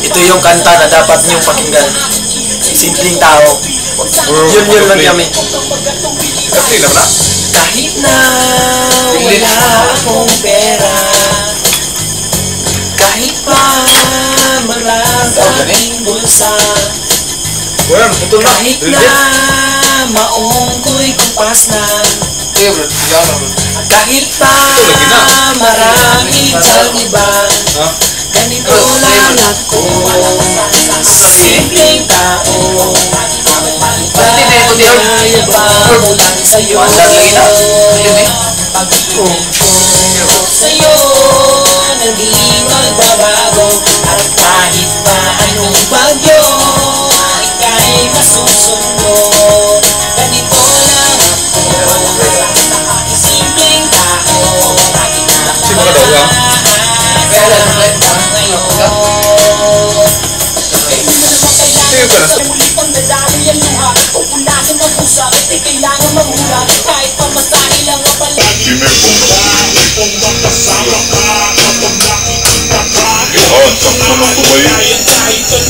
ito yung kanta na dapat niyong pakinggan. Simpleng tao. Yun yun lang kami. Kasi na ba? Kahit na wala akong pera Kahit pa marami aking bulsa Wala, putol na. Kahit na maong ko'y kumpas na. Kahit pa marami pang iba Ha? Ganito lang ako. Simpleng tao. Pagkayabang lang. Sa'yo Pagtingin ko sa'yo Naging magbabago At kahit pa anong bagyo Ika'y masusunod Ganito lang ako. Simpleng tao. Sino ka daw Sino ka na? Nadami ang luha Pupunasan ng pusa Ito'y kailangan mahula Kahit pamatay lang ang pala Oh, sakto ng Dubai. Three, five, six,